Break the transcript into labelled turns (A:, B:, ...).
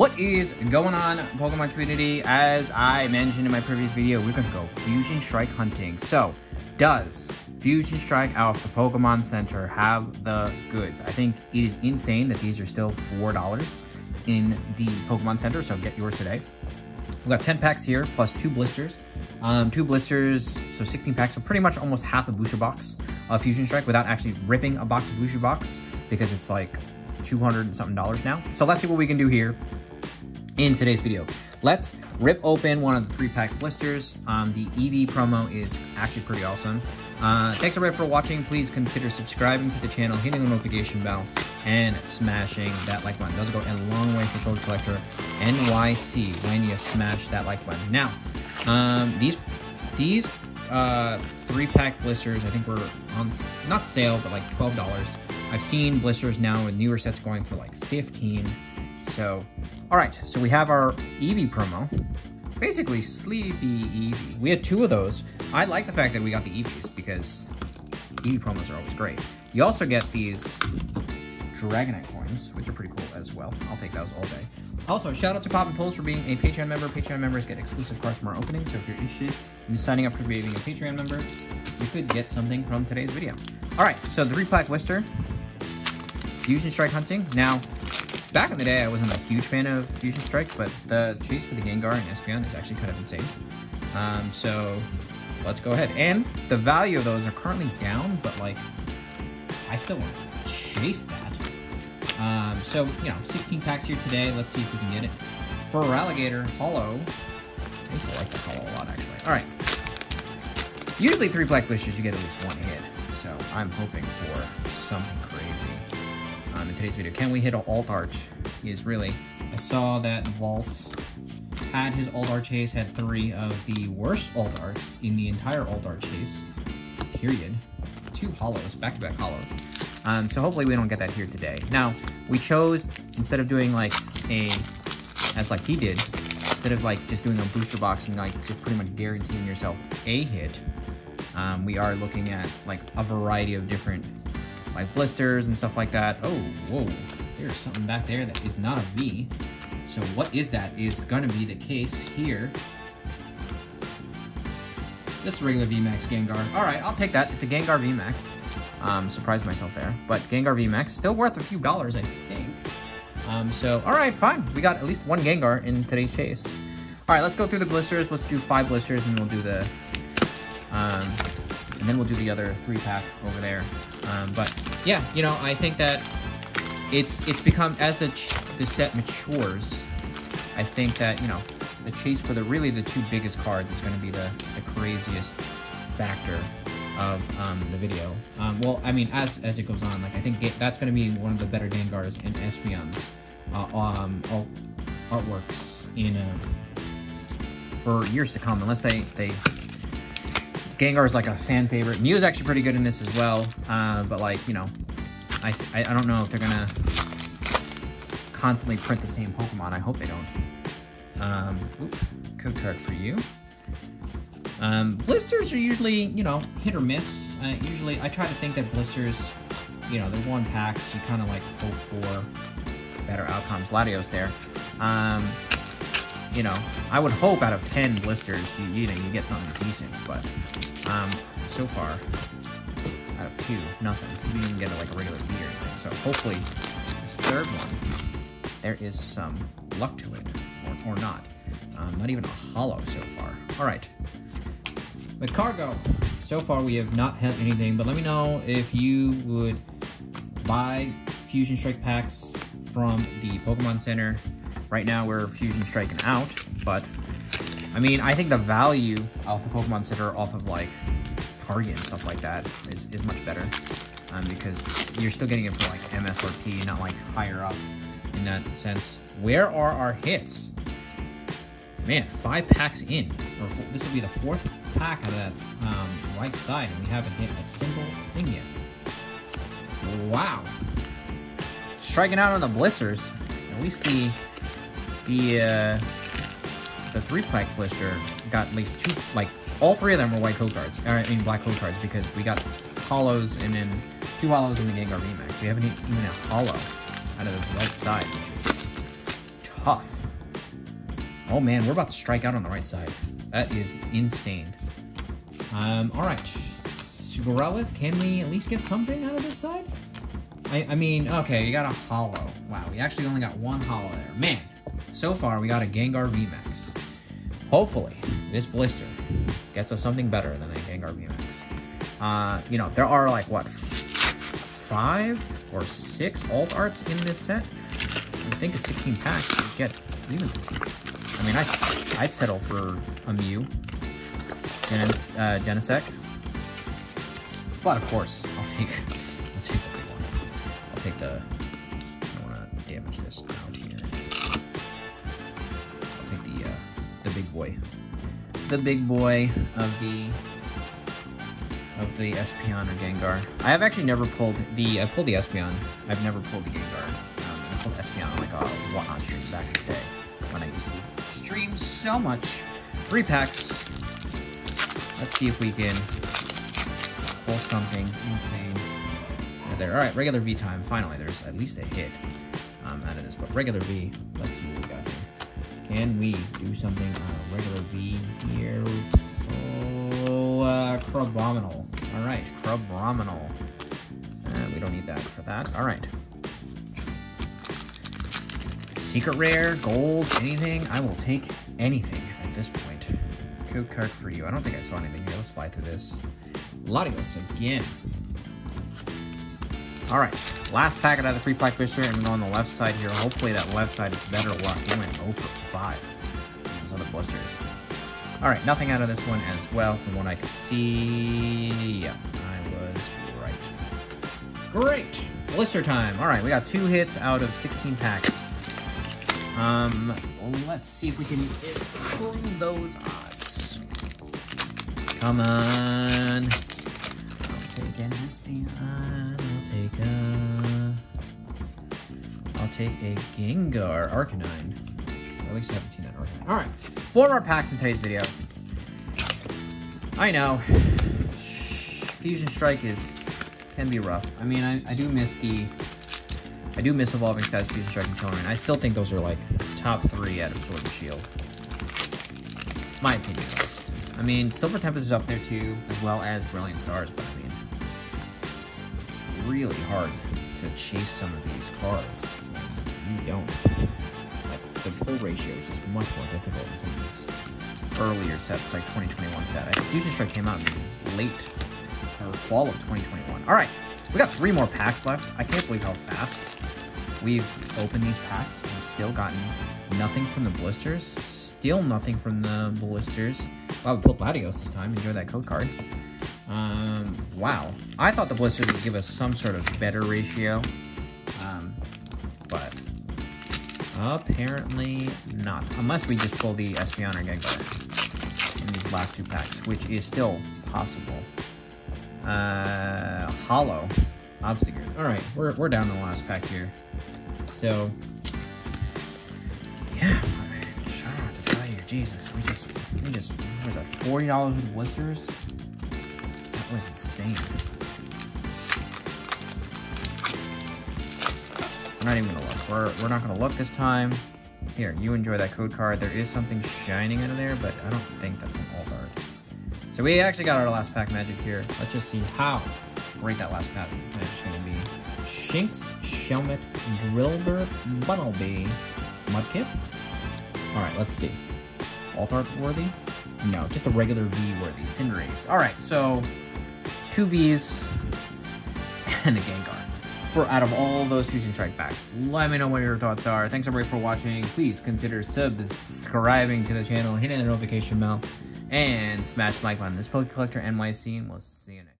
A: What is going on, Pokemon community? As I mentioned in my previous video, we're gonna go Fusion Strike hunting. So, does Fusion Strike out the Pokemon Center have the goods? I think it is insane that these are still $4 in the Pokemon Center, so get yours today. We've got 10 packs here, plus two blisters. Um, two blisters, so 16 packs, so pretty much almost half a booster box of Fusion Strike without actually ripping a box of booster box, because it's like 200 and something dollars now. So let's see what we can do here in today's video. Let's rip open one of the three pack blisters. Um, the Eevee promo is actually pretty awesome. Uh, thanks everybody for watching. Please consider subscribing to the channel, hitting the notification bell, and smashing that like button. Does go a long way for Poke Collector NYC when you smash that like button. Now, um, these these uh, three pack blisters, I think were on not sale, but like twelve dollars. I've seen blisters now with newer sets going for like 15. So, all right, so we have our Eevee promo. Basically, Sleepy Eevee. We had two of those. I like the fact that we got the Eevees because Eevee promos are always great. You also get these Dragonite coins, which are pretty cool as well. I'll take those all day. Also, shout out to Pop and Pulse for being a Patreon member. Patreon members get exclusive cards from our opening, so if you're interested in signing up for being a Patreon member, you could get something from today's video. All right, so the three-pack blister, Fusion Strike hunting. Now, back in the day, I wasn't a huge fan of Fusion Strike, but the chase for the Gengar and Espeon is actually kind of insane. Um, so let's go ahead. And the value of those are currently down, but like, I still want to chase that. Um, so, you know, 16 packs here today. Let's see if we can get it. Feraligatr, Hollow. I used to like the Hollow a lot, actually. All right. Usually three black blisters, you get at least one hit. So I'm hoping for something crazy um, in today's video. Can we hit an Alt Art? Is really. I saw that Vault had his Alt Art chase, had three of the worst Alt Arts in the entire Alt Art chase. Period. Two hollows, back-to-back -back hollows. Um, so hopefully we don't get that here today. Now, we chose, instead of doing like a, as like he did, instead of like just doing a booster box and like just pretty much guaranteeing yourself a hit, um, we are looking at like a variety of different like blisters and stuff like that. Oh, whoa, there's something back there that is not a V. So what is that is gonna be the case here. This regular VMAX Gengar. All right, I'll take that. It's a Gengar VMAX. Um, surprised myself there. But Gengar VMAX, still worth a few dollars, I think. Um, so, all right, fine. We got at least one Gengar in today's chase. All right, let's go through the blisters. Let's do five blisters, and we'll do the, um, and then we'll do the other three pack over there. Um, but yeah, you know, I think that it's it's become as the the set matures. I think that you know the chase for the really the two biggest cards is going to be the the craziest factor of um, the video. Um, well, I mean, as as it goes on, like I think that's going to be one of the better Gengars and Espeons uh, um, artworks in uh, for years to come, unless they they. Gengar is like a fan favorite. Mew is actually pretty good in this as well, uh, but like you know, I, I I don't know if they're gonna constantly print the same Pokemon. I hope they don't. Um, code card for you. Um, blisters are usually, you know, hit or miss. Uh, usually, I try to think that blisters, you know, they're one packs. You kind of like hope for better outcomes. Latios there. Um, you know, I would hope out of 10 blisters, you, you know, you get something decent, but um, so far, out of two, nothing. You didn't get like a regular anything. So hopefully, this third one, there is some luck to it, or, or not. Um, not even a hollow so far. All right. With cargo, so far we have not had anything, but let me know if you would buy Fusion Strike packs from the Pokemon Center. Right now we're Fusion Striking out, but I mean, I think the value of the Pokemon Center off of like Target and stuff like that is, is much better um, because you're still getting it for like MSRP, not like higher up in that sense. Where are our hits? Man, five packs in. Or this will be the fourth pack of that um, right side, and we haven't hit a single thing yet. Wow. Striking out on the blisters. At least the the uh, the three pack blister got at least two. Like all three of them were white code cards. I mean black code cards because we got hollows and then two hollows in the Gengar VMAX. We haven't even a hollow out of this right side, which is tough. Oh man, we're about to strike out on the right side. That is insane. Um, all right. Growlithe, can we at least get something out of this side? I, I mean, okay, you got a hollow. Wow, we actually only got one hollow there. Man, so far we got a Gengar VMAX. Hopefully, this blister gets us something better than a Gengar VMAX. Uh, you know, there are like, what, five or six alt arts in this set? I think a 16 pack would get even. I mean, I'd, I'd settle for a Mew, Gen, uh, Genesect. But of course, I'll take take the, I want to damage this out here. I'll take the, uh, the big boy. The big boy of the of the Espeon or Gengar. I have actually never pulled the, I pulled the Espeon. I've never pulled the Gengar. Um, I pulled Espeon like a one-on stream back in the day when I used to stream so much. Three packs. Let's see if we can pull something insane there. All right, regular V time. Finally, there's at least a hit um, out of this, but regular V, let's see what we got here. Can we do something on a regular V here? So, uh, Crabominable. All right, Crabominable. Uh, we don't need that for that. All right. Secret rare, gold, anything. I will take anything at this point. Code card for you. I don't think I saw anything here. Let's fly through this. Latios again. All right, last packet out of the free pack booster, and on the left side here. Hopefully that left side is better luck. We went 0 for 5. Those other blisters. All right, nothing out of this one as well, from what I could see. Yeah, I was right. Great, blister time. All right, we got two hits out of 16 packs. Um, let's see if we can improve those odds. Come on. Take a... I'll take a Gengar Arcanine. At least I haven't seen that Arcanine. Alright, four more packs in today's video. I know. Fusion Strike is can be rough. I mean, I, I do miss the I do miss Evolving Skies, Fusion Strike, and Chilling. I still think those are like top three out of Sword and Shield. My opinion, at least. I mean, Silver Tempest is up there too, as well as Brilliant Stars, but I mean, really hard to chase some of these cards. You don't. Like, the pull ratio is just much more difficult in some of these earlier sets, like 2021 set. I Fusion Strike came out in late or fall of 2021. All right, we got three more packs left. I can't believe how fast we've opened these packs and still gotten nothing from the blisters. Still nothing from the blisters. Wow, we pulled Latios this time. Enjoy that code card. Um, wow. I thought the blisters would give us some sort of better ratio. Um, but apparently not. Unless we just pull the Espeon or Gengar in these last two packs, which is still possible. Uh, hollow. Obstacle. Alright, we're, we're down to the last pack here. So, yeah, I don't know what to tell you. Jesus, we just, we just, what was that, $40 with blisters? That was insane. We're not even gonna look. We're, we're not gonna look this time. Here, you enjoy that code card. There is something shining out of there, but I don't think that's an alt art. So we actually got our last pack magic here. Let's just see how great that last pack magic is to be. Shinx, Shelmet, Drillbur, Bunnelby, Mudkip. Alright, let's see. Alt art worthy? No, just a regular V worthy. Cinderace. Alright, so two Vs and a Gengar. For out of all those Fusion Strike packs. Let me know what your thoughts are. Thanks everybody for watching. Please consider subscribing to the channel, hitting the notification bell, and smash the like button. This is Poke Collector NYC, and we'll see you next